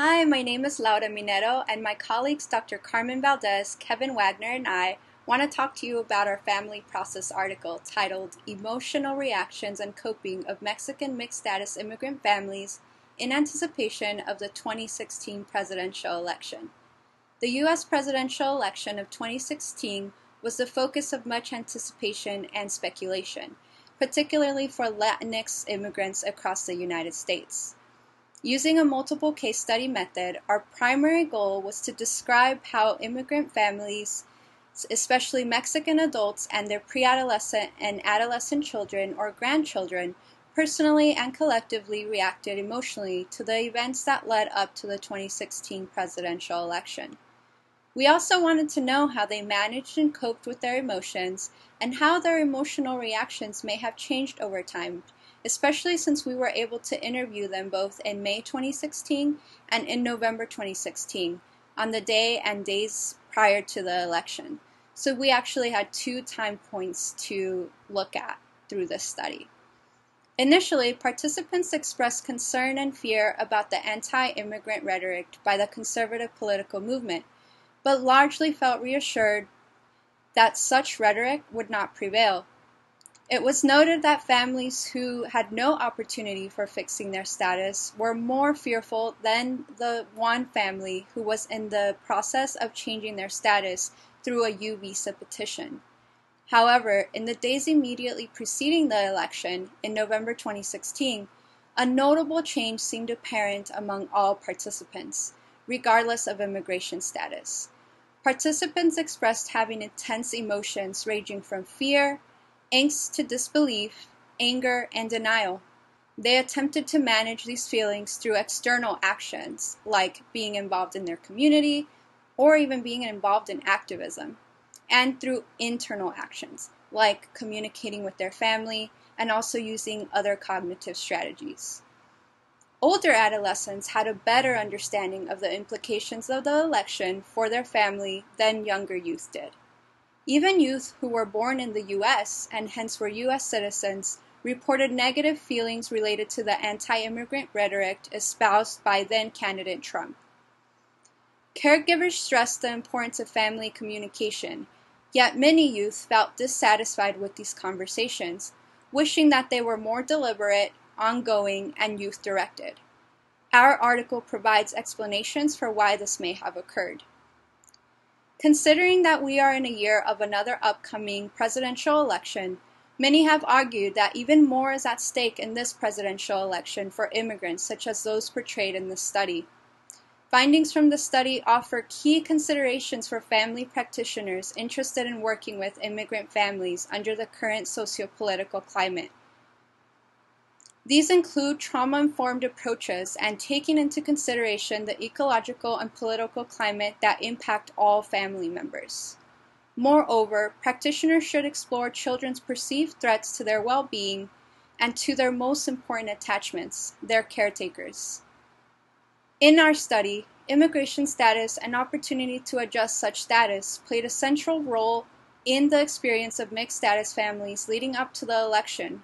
Hi, my name is Laura Minero, and my colleagues Dr. Carmen Valdez, Kevin Wagner, and I want to talk to you about our family process article titled Emotional Reactions and Coping of Mexican Mixed Status Immigrant Families in Anticipation of the 2016 Presidential Election. The U.S. presidential election of 2016 was the focus of much anticipation and speculation, particularly for Latinx immigrants across the United States. Using a multiple case study method, our primary goal was to describe how immigrant families, especially Mexican adults and their pre-adolescent and adolescent children or grandchildren, personally and collectively reacted emotionally to the events that led up to the 2016 presidential election. We also wanted to know how they managed and coped with their emotions and how their emotional reactions may have changed over time especially since we were able to interview them both in May 2016 and in November 2016, on the day and days prior to the election. So we actually had two time points to look at through this study. Initially, participants expressed concern and fear about the anti immigrant rhetoric by the conservative political movement, but largely felt reassured that such rhetoric would not prevail. It was noted that families who had no opportunity for fixing their status were more fearful than the one family who was in the process of changing their status through a U visa petition. However, in the days immediately preceding the election, in November 2016, a notable change seemed apparent among all participants, regardless of immigration status. Participants expressed having intense emotions ranging from fear, angst to disbelief, anger, and denial. They attempted to manage these feelings through external actions, like being involved in their community or even being involved in activism, and through internal actions, like communicating with their family and also using other cognitive strategies. Older adolescents had a better understanding of the implications of the election for their family than younger youth did. Even youth who were born in the U.S. and hence were U.S. citizens reported negative feelings related to the anti-immigrant rhetoric espoused by then-candidate Trump. Caregivers stressed the importance of family communication, yet many youth felt dissatisfied with these conversations, wishing that they were more deliberate, ongoing, and youth-directed. Our article provides explanations for why this may have occurred. Considering that we are in a year of another upcoming presidential election, many have argued that even more is at stake in this presidential election for immigrants such as those portrayed in this study. Findings from the study offer key considerations for family practitioners interested in working with immigrant families under the current socio-political climate. These include trauma-informed approaches and taking into consideration the ecological and political climate that impact all family members. Moreover, practitioners should explore children's perceived threats to their well-being and to their most important attachments, their caretakers. In our study, immigration status and opportunity to adjust such status played a central role in the experience of mixed status families leading up to the election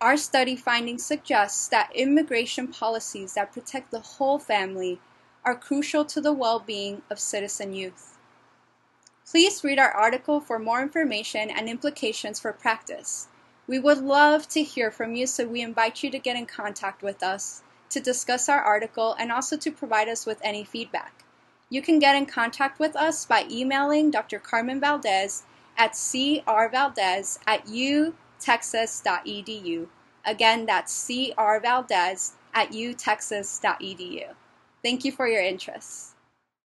our study findings suggest that immigration policies that protect the whole family are crucial to the well-being of citizen youth. Please read our article for more information and implications for practice. We would love to hear from you, so we invite you to get in contact with us to discuss our article and also to provide us with any feedback. You can get in contact with us by emailing Dr. Carmen Valdez at crvaldez at u utexas.edu. Again, that's crvaldez at utexas.edu. Thank you for your interest.